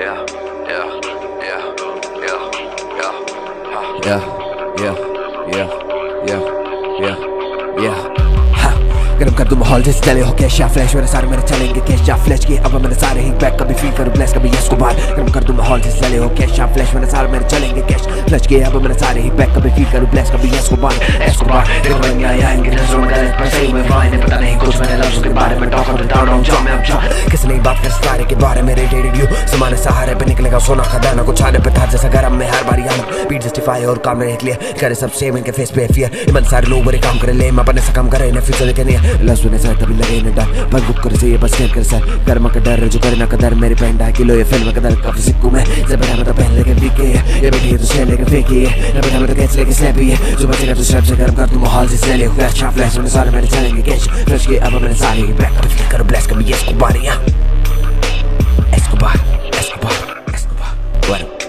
yeah, yeah, yeah, yeah, yeah, huh. yeah, yeah, yeah, yeah, yeah, yeah. गर्म कर दूँ माहौल जैसे चले हो कैश या फ्लैश मेरे सारे मेरे चलेंगे कैश या फ्लैश के अब मेरे सारे हिंग बैक कभी फील करूँ ब्लेस कभी यस को बार गर्म कर दूँ माहौल जैसे चले हो कैश या फ्लैश मेरे सारे मेरे चलेंगे कैश फ्लैश के अब मेरे सारे हिंग बैक कभी फील करूँ ब्लेस कभी यस को बार एस को बार देखो मैं आया इनके नज़रों में डाले पर सही में वाइन पता नहीं कुछ मैंने लफ्जों के बारे में नहीं बात कर सारे के बारे में रेटेड व्यू समाने सहारे पे निकलेगा सोना खदाना कुछ आने पे था जैसा गरम में हर बारी आना। बीट जस्टिफाई और काम रहे क्लियर करे सब सेम इनके फेस पे फियर इमन सारे लोग बड़े काम करे ले अपने से काम करे ना फ्यूचर देखे नहीं लस सुने सर तभी लगे ना डर। बस बुक कर से ये बस कर सर। कर्म का डर, जो करे ना कदर मेरी पेंड है किलो ये फ़िल्म का दर काफ़ी सिक्कू में। जब मैं तो पहले के बीके ये बैठी है तो शेर लेके फेंकी है। ना बैठा मैं तो कैच लेके स्नैपी है जो बचेगा तो शर्ट से गर्म कर दूँ माहौल से ले। फ्लैश फ्लैश होने सारे मेरे चलेंगे कैश फ्लैश के अब मेरे सारे बैक कर। ब्लेस कभी ये इसको Bueno.